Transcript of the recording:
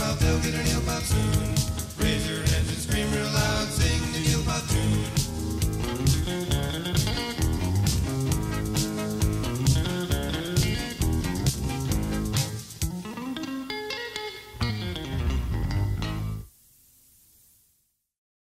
hip they'll get in hip hop soon.